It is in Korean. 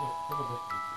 이거 몇 개?